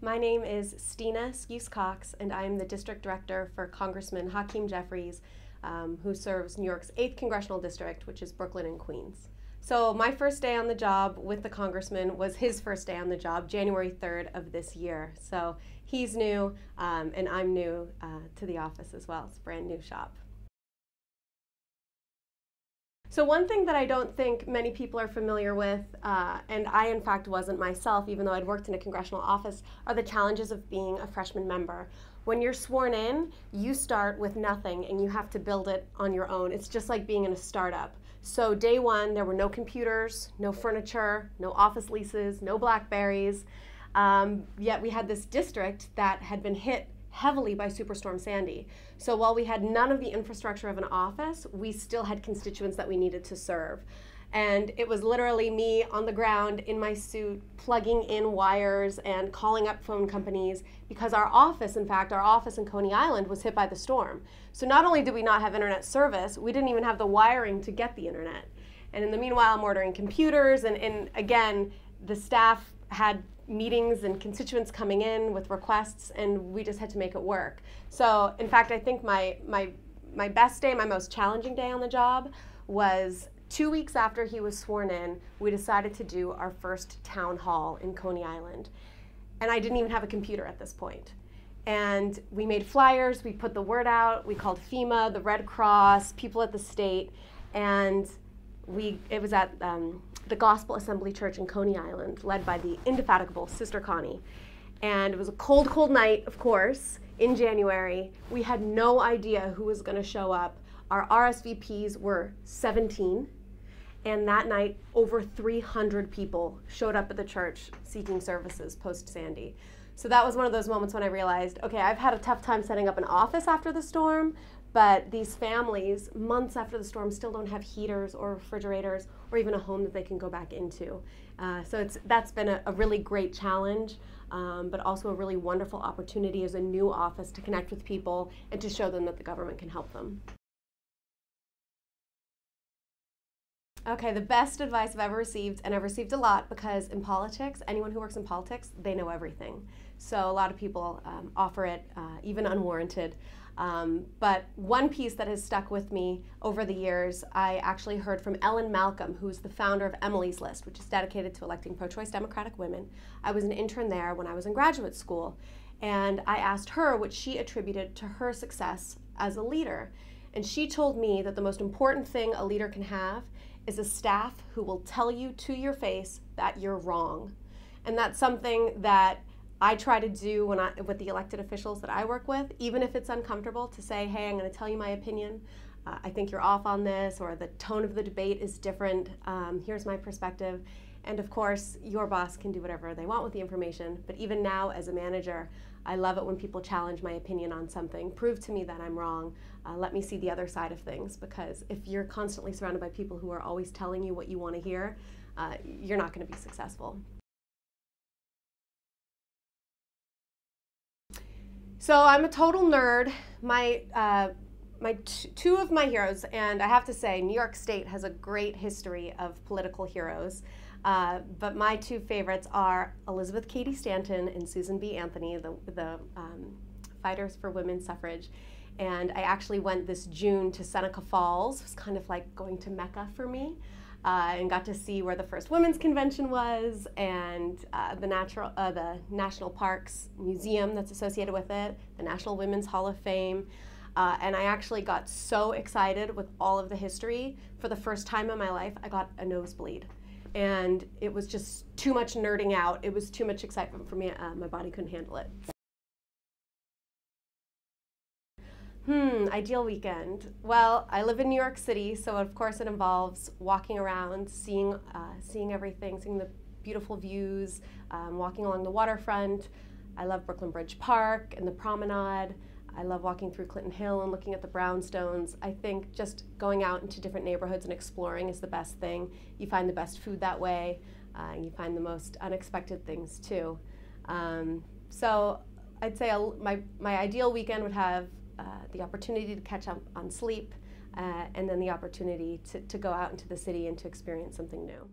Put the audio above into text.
My name is Stina Skewes-Cox, and I'm the District Director for Congressman Hakeem Jeffries, um, who serves New York's 8th Congressional District, which is Brooklyn and Queens. So, my first day on the job with the Congressman was his first day on the job, January 3rd of this year. So, he's new, um, and I'm new uh, to the office as well. It's a brand new shop. So one thing that I don't think many people are familiar with, uh, and I in fact wasn't myself, even though I'd worked in a congressional office, are the challenges of being a freshman member. When you're sworn in, you start with nothing and you have to build it on your own. It's just like being in a startup. So day one, there were no computers, no furniture, no office leases, no Blackberries. Um, yet we had this district that had been hit heavily by Superstorm Sandy. So while we had none of the infrastructure of an office, we still had constituents that we needed to serve. And it was literally me on the ground in my suit, plugging in wires and calling up phone companies because our office, in fact, our office in Coney Island was hit by the storm. So not only did we not have internet service, we didn't even have the wiring to get the internet. And in the meanwhile, I'm ordering computers, and, and again, the staff had meetings and constituents coming in with requests, and we just had to make it work. So, in fact, I think my my my best day, my most challenging day on the job, was two weeks after he was sworn in. We decided to do our first town hall in Coney Island, and I didn't even have a computer at this point. And we made flyers. We put the word out. We called FEMA, the Red Cross, people at the state, and we it was at um, the Gospel Assembly Church in Coney Island, led by the indefatigable Sister Connie. And it was a cold, cold night, of course, in January. We had no idea who was going to show up. Our RSVPs were 17. And that night, over 300 people showed up at the church seeking services post Sandy. So that was one of those moments when I realized okay, I've had a tough time setting up an office after the storm, but these families, months after the storm, still don't have heaters or refrigerators or even a home that they can go back into. Uh, so it's, that's been a, a really great challenge, um, but also a really wonderful opportunity as a new office to connect with people and to show them that the government can help them. Okay, the best advice I've ever received, and I've received a lot because in politics, anyone who works in politics, they know everything. So a lot of people um, offer it, uh, even unwarranted. Um, but one piece that has stuck with me over the years, I actually heard from Ellen Malcolm, who's the founder of Emily's List, which is dedicated to electing pro choice Democratic women. I was an intern there when I was in graduate school, and I asked her what she attributed to her success as a leader. And she told me that the most important thing a leader can have is a staff who will tell you to your face that you're wrong. And that's something that I try to do when I with the elected officials that I work with, even if it's uncomfortable, to say, "Hey, I'm going to tell you my opinion. Uh, I think you're off on this, or the tone of the debate is different. Um, here's my perspective." And of course, your boss can do whatever they want with the information. But even now, as a manager, I love it when people challenge my opinion on something. Prove to me that I'm wrong. Uh, let me see the other side of things. Because if you're constantly surrounded by people who are always telling you what you want to hear, uh, you're not going to be successful. So I'm a total nerd. My uh, my two of my heroes, and I have to say, New York State has a great history of political heroes. Uh, but my two favorites are Elizabeth Cady Stanton and Susan B. Anthony, the, the um, fighters for women's suffrage. And I actually went this June to Seneca Falls. It was kind of like going to Mecca for me uh, and got to see where the first women's convention was and uh, the natural uh, the national parks museum that's associated with it, the National Women's Hall of Fame. Uh, and I actually got so excited with all of the history. For the first time in my life, I got a nosebleed. And it was just too much nerding out. It was too much excitement for me. Uh, my body couldn't handle it. Hmm, ideal weekend. Well, I live in New York City, so of course it involves walking around, seeing, uh, seeing everything, seeing the beautiful views, um, walking along the waterfront. I love Brooklyn Bridge Park and the promenade. I love walking through Clinton Hill and looking at the brownstones. I think just going out into different neighborhoods and exploring is the best thing. You find the best food that way, uh, and you find the most unexpected things too. Um, so I'd say my, my ideal weekend would have uh, the opportunity to catch up on sleep, uh, and then the opportunity to, to go out into the city and to experience something new.